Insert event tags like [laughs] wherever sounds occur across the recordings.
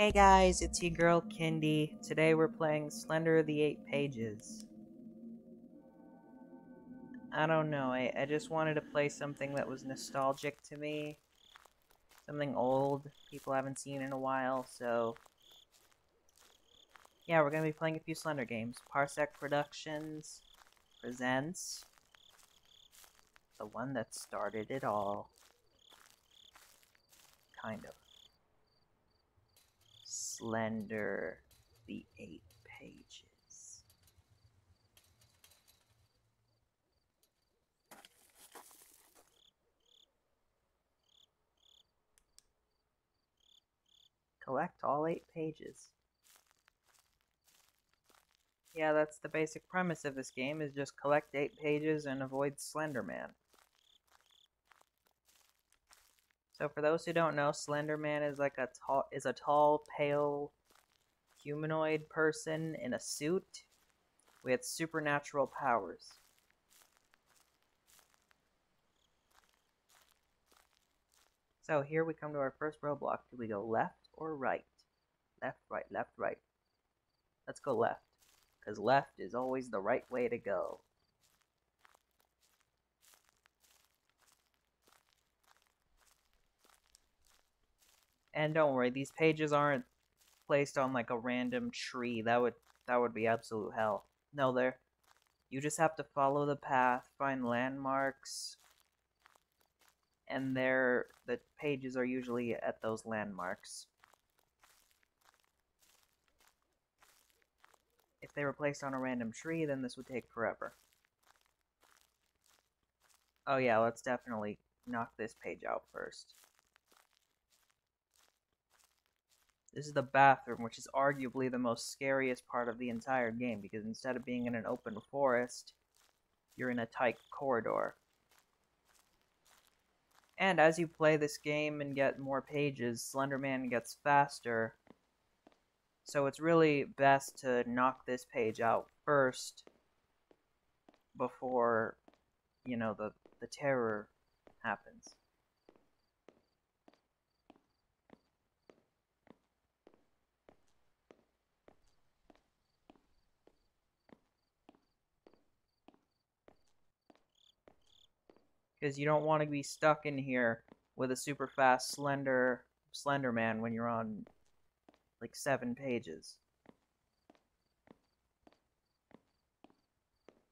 Hey guys, it's your girl Kindy. Today we're playing Slender of the Eight Pages. I don't know, I, I just wanted to play something that was nostalgic to me. Something old, people haven't seen in a while, so... Yeah, we're gonna be playing a few Slender games. Parsec Productions presents... The one that started it all. Kind of. Slender the Eight Pages. Collect all eight pages. Yeah, that's the basic premise of this game, is just collect eight pages and avoid Slenderman. So for those who don't know, Slenderman is like a tall is a tall, pale humanoid person in a suit with supernatural powers. So here we come to our first roadblock. Do we go left or right? Left, right, left, right. Let's go left. Because left is always the right way to go. And don't worry, these pages aren't placed on like a random tree. That would that would be absolute hell. No, there. You just have to follow the path, find landmarks, and there the pages are usually at those landmarks. If they were placed on a random tree, then this would take forever. Oh yeah, let's definitely knock this page out first. This is the bathroom, which is arguably the most scariest part of the entire game, because instead of being in an open forest, you're in a tight corridor. And as you play this game and get more pages, Slenderman gets faster, so it's really best to knock this page out first before, you know, the, the terror happens. Because you don't want to be stuck in here with a super fast slender slender man when you're on like seven pages.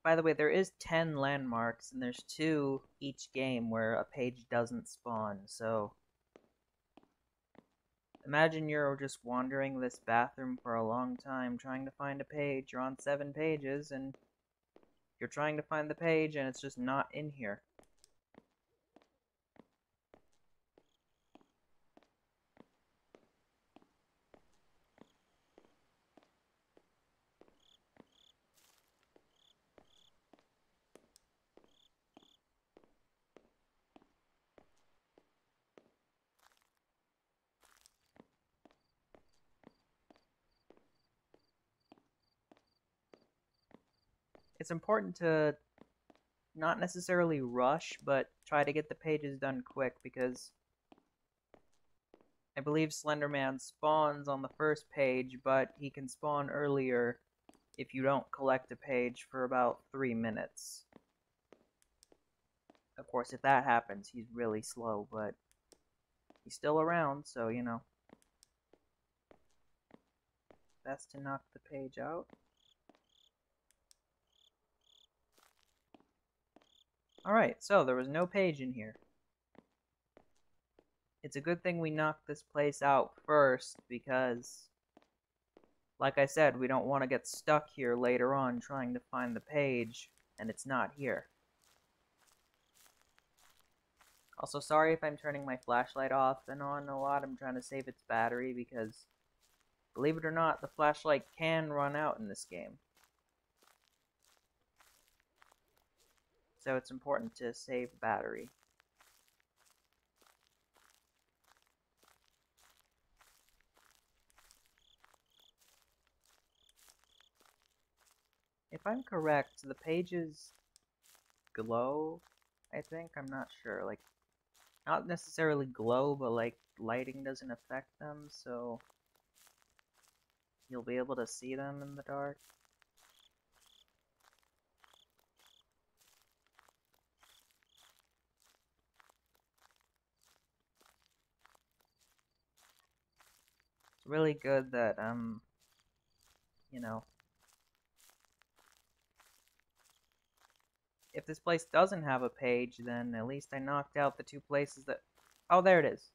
By the way there is 10 landmarks and there's two each game where a page doesn't spawn so imagine you're just wandering this bathroom for a long time trying to find a page. You're on seven pages and you're trying to find the page and it's just not in here it's important to not necessarily rush, but try to get the pages done quick because I believe Slenderman spawns on the first page, but he can spawn earlier if you don't collect a page for about three minutes. Of course, if that happens, he's really slow, but he's still around, so, you know. Best to knock the page out. Alright, so there was no page in here. It's a good thing we knocked this place out first, because, like I said, we don't want to get stuck here later on trying to find the page, and it's not here. Also, sorry if I'm turning my flashlight off and on a lot. I'm trying to save its battery because, believe it or not, the flashlight can run out in this game. So it's important to save battery. If I'm correct, the pages glow, I think, I'm not sure, like, not necessarily glow, but like, lighting doesn't affect them, so you'll be able to see them in the dark. Really good that, um, you know, if this place doesn't have a page, then at least I knocked out the two places that... Oh, there it is.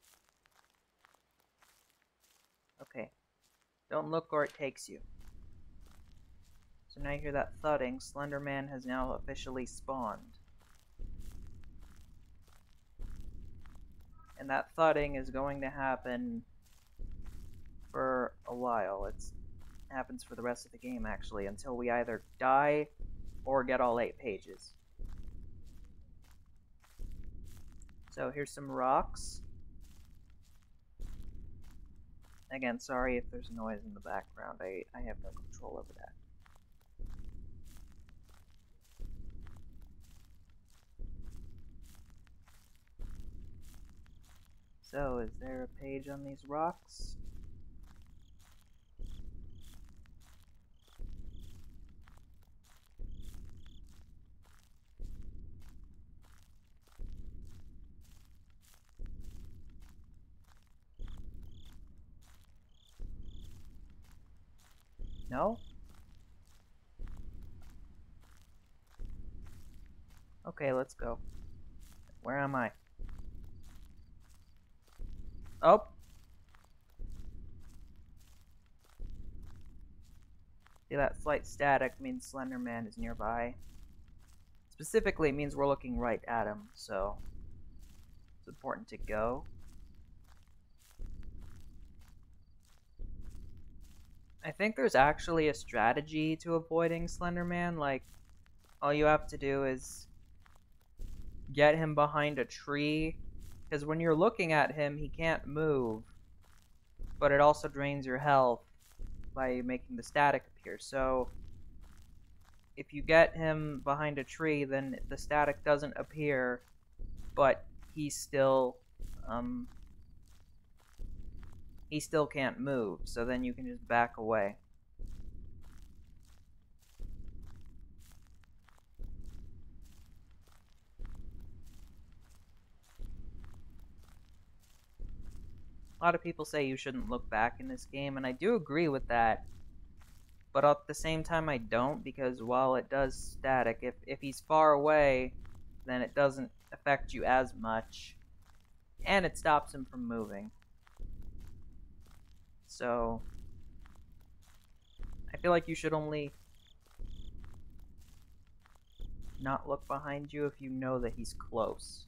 Okay. Don't look or it takes you. So now you hear that thudding. Slenderman has now officially spawned. And that thudding is going to happen for a while. It happens for the rest of the game, actually, until we either die or get all eight pages. So here's some rocks. Again, sorry if there's noise in the background. I, I have no control over that. So, is there a page on these rocks? No? Okay, let's go. Where am I? Oh! See, that slight static means Slender Man is nearby. Specifically, means we're looking right at him, so it's important to go. I think there's actually a strategy to avoiding Slenderman. Like, all you have to do is get him behind a tree. Because when you're looking at him, he can't move. But it also drains your health by making the static appear. So, if you get him behind a tree, then the static doesn't appear, but he's still um, he still can't move, so then you can just back away. A lot of people say you shouldn't look back in this game, and I do agree with that. But at the same time, I don't, because while it does static, if, if he's far away, then it doesn't affect you as much. And it stops him from moving. So I feel like you should only not look behind you if you know that he's close.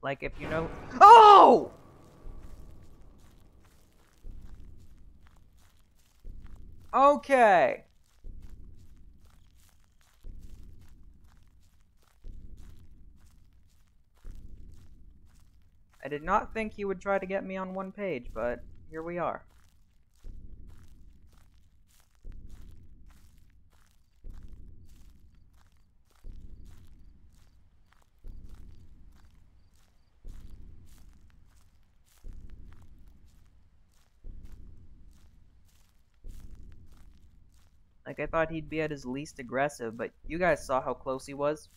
Like if you know Oh! Okay. I did not think he would try to get me on one page, but here we are. Like, I thought he'd be at his least aggressive, but you guys saw how close he was.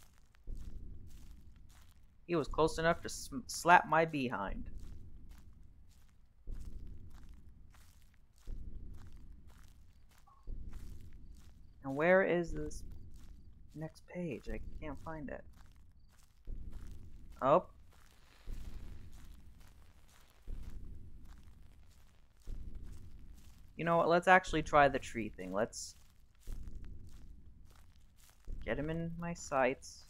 He was close enough to slap my behind. And where is this next page? I can't find it. Oh. You know what? Let's actually try the tree thing. Let's get him in my sights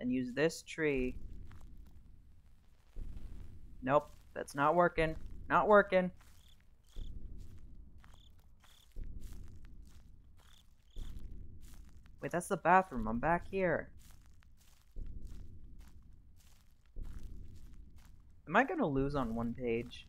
and use this tree. Nope, that's not working. Not working. Wait, that's the bathroom. I'm back here. Am I gonna lose on one page?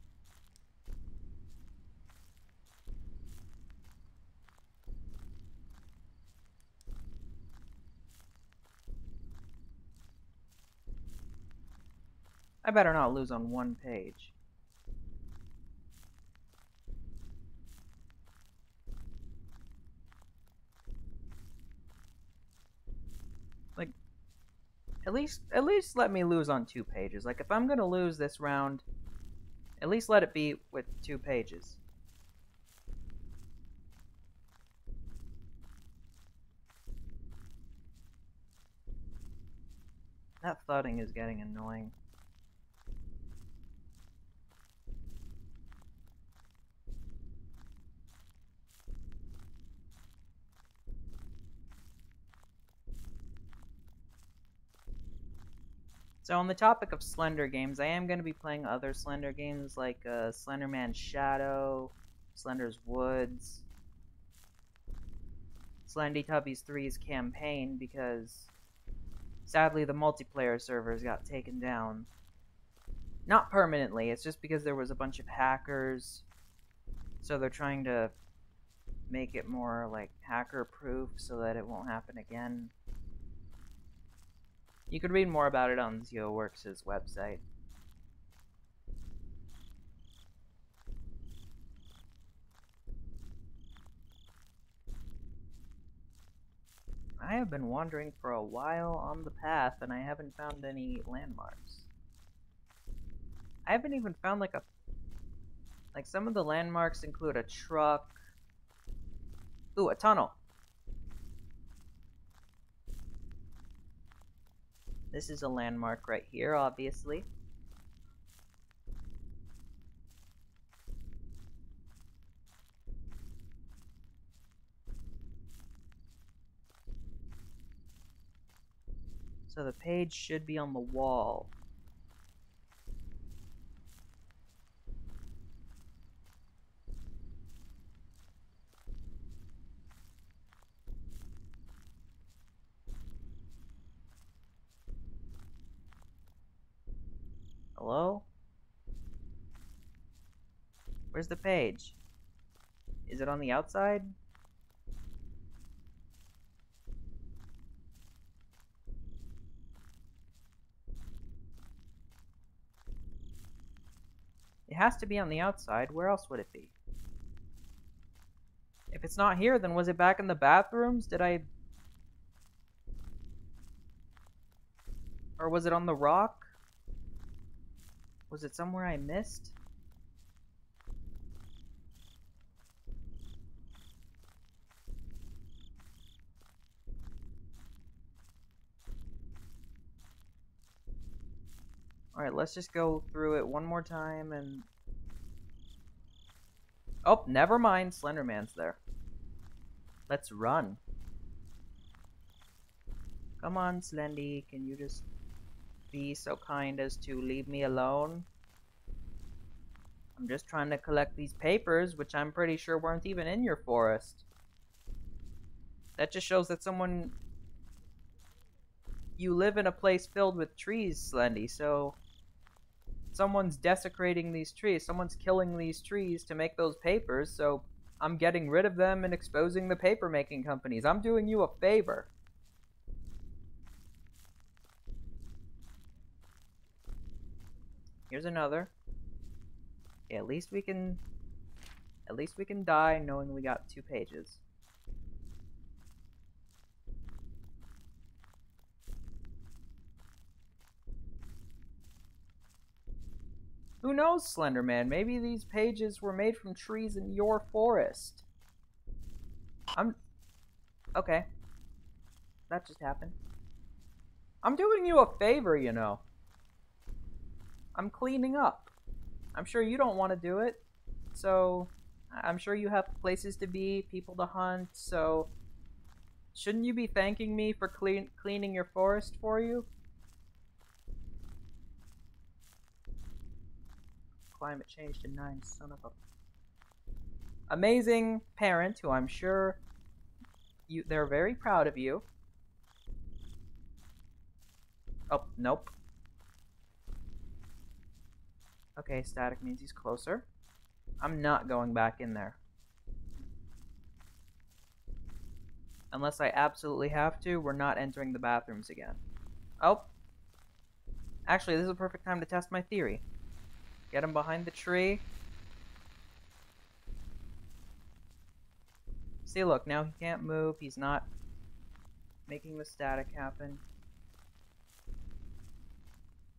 I better not lose on one page. Like, at least, at least let me lose on two pages. Like, if I'm gonna lose this round, at least let it be with two pages. That thudding is getting annoying. So on the topic of Slender games, I am going to be playing other Slender games like uh, Slenderman Shadow, Slender's Woods, Slendytubbies 3's campaign because sadly the multiplayer servers got taken down. Not permanently, it's just because there was a bunch of hackers. So they're trying to make it more like hacker proof so that it won't happen again. You could read more about it on ZeoWorks' website. I have been wandering for a while on the path and I haven't found any landmarks. I haven't even found like a... Like some of the landmarks include a truck. Ooh, a tunnel. This is a landmark right here, obviously. So the page should be on the wall. Hello? Where's the page? Is it on the outside? It has to be on the outside. Where else would it be? If it's not here, then was it back in the bathrooms? Did I... Or was it on the rock? Was it somewhere I missed? Alright, let's just go through it one more time and... Oh, never mind. Slenderman's there. Let's run. Come on, Slendy. Can you just be so kind as to leave me alone? I'm just trying to collect these papers, which I'm pretty sure weren't even in your forest. That just shows that someone... You live in a place filled with trees, Slendy, so... Someone's desecrating these trees. Someone's killing these trees to make those papers, so I'm getting rid of them and exposing the paper making companies. I'm doing you a favor. Here's another. Okay, at least we can... At least we can die knowing we got two pages. Who knows, Slenderman? Maybe these pages were made from trees in your forest. I'm... Okay. That just happened. I'm doing you a favor, you know. I'm cleaning up. I'm sure you don't want to do it, so I'm sure you have places to be, people to hunt, so shouldn't you be thanking me for clean cleaning your forest for you? Climate change denying son of a amazing parent who I'm sure you they're very proud of you. Oh, nope. Okay, static means he's closer. I'm not going back in there. Unless I absolutely have to, we're not entering the bathrooms again. Oh. Actually, this is a perfect time to test my theory. Get him behind the tree. See, look, now he can't move. He's not making the static happen.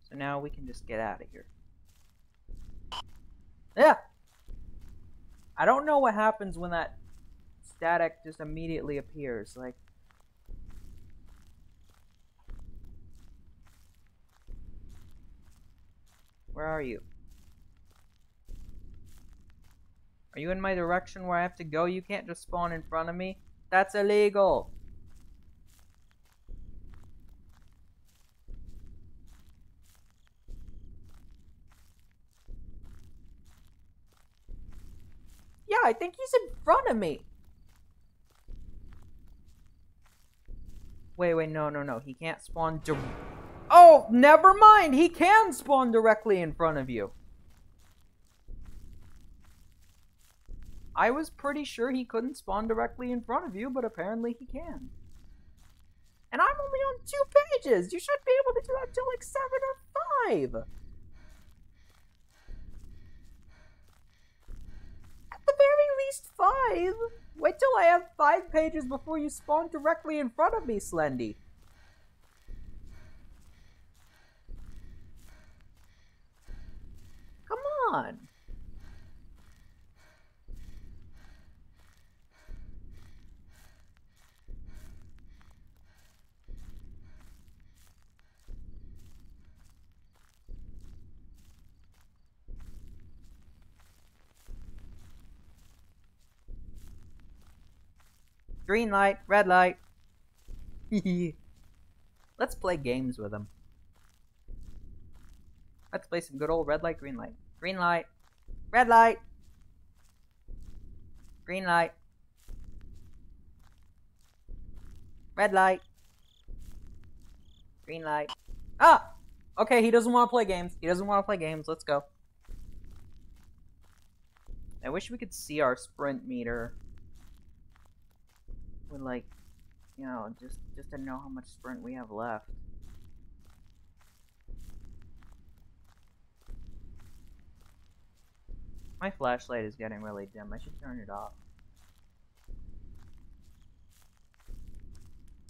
So now we can just get out of here. Yeah! I don't know what happens when that static just immediately appears. Like, where are you? Are you in my direction where I have to go? You can't just spawn in front of me. That's illegal. Yeah, He's in front of me. Wait, wait, no, no, no. He can't spawn di- Oh, never mind. He can spawn directly in front of you. I was pretty sure he couldn't spawn directly in front of you, but apparently he can. And I'm only on two pages. You should be able to do that till like seven or five. At the very least five. Wait till I have five pages before you spawn directly in front of me, Slendy. Come on. Green light, red light. [laughs] Let's play games with him. Let's play some good old red light, green light. Green light, red light, green light, red light, green light. Ah! Okay, he doesn't want to play games. He doesn't want to play games. Let's go. I wish we could see our sprint meter would like, you know, just just to know how much sprint we have left. My flashlight is getting really dim. I should turn it off.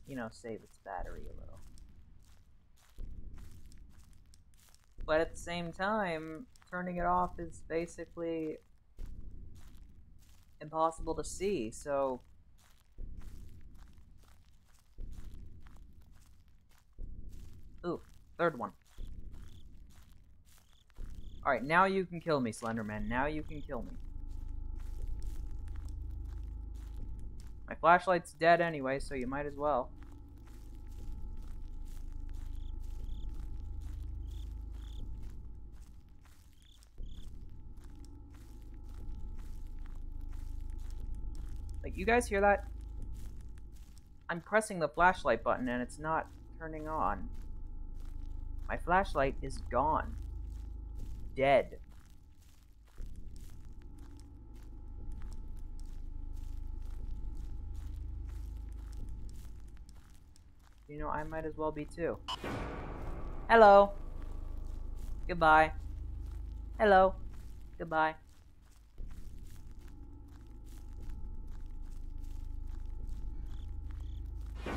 You know, save its battery a little. But at the same time, turning it off is basically impossible to see, so Ooh, third one. Alright, now you can kill me, Slenderman. Now you can kill me. My flashlight's dead anyway, so you might as well. Like, you guys hear that? I'm pressing the flashlight button and it's not turning on. My flashlight is gone. Dead. You know, I might as well be too. Hello. Goodbye. Hello. Goodbye.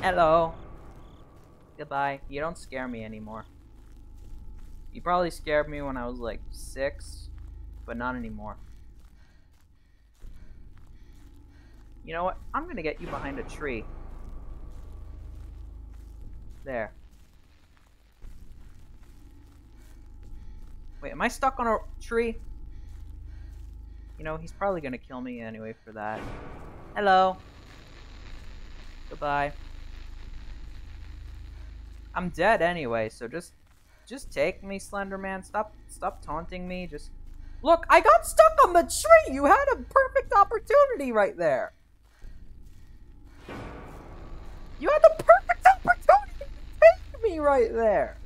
Hello. Goodbye. You don't scare me anymore. You probably scared me when I was like six, but not anymore. You know what? I'm gonna get you behind a tree. There. Wait, am I stuck on a tree? You know, he's probably gonna kill me anyway for that. Hello. Goodbye. I'm dead anyway, so just just take me, Slenderman. Stop stop taunting me. Just Look, I got stuck on the tree. You had a perfect opportunity right there. You had the perfect opportunity to take me right there.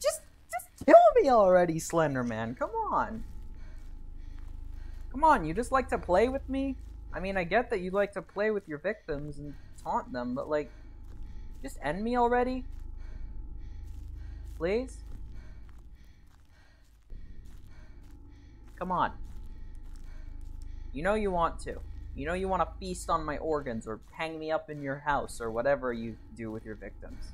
Just just kill me already, Slenderman. Come on. Come on, you just like to play with me? I mean, I get that you like to play with your victims and taunt them, but like, just end me already? Please? Come on. You know you want to. You know you want to feast on my organs or hang me up in your house or whatever you do with your victims.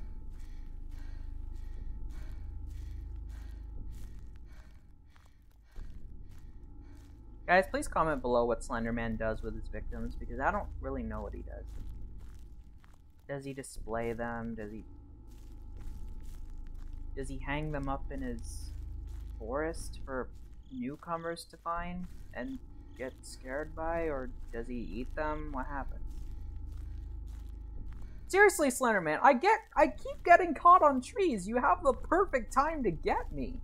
Guys, please comment below what Slenderman does with his victims because I don't really know what he does. Does he display them? Does he does he hang them up in his forest for newcomers to find and get scared by or does he eat them? What happens? Seriously, Slenderman, I get I keep getting caught on trees. You have the perfect time to get me.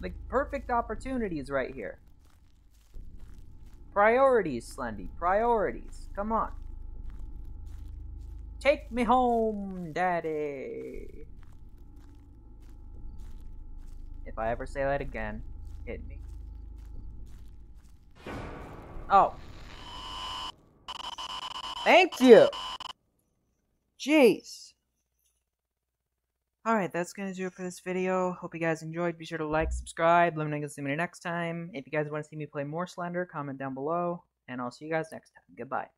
Like, perfect opportunities right here. Priorities, Slendy. Priorities. Come on. Take me home, Daddy. If I ever say that again, hit me. Oh. Thank you! Jeez. Alright, that's gonna do it for this video. Hope you guys enjoyed. Be sure to like, subscribe, let me know if you see me next time. If you guys want to see me play more Slender, comment down below. And I'll see you guys next time. Goodbye.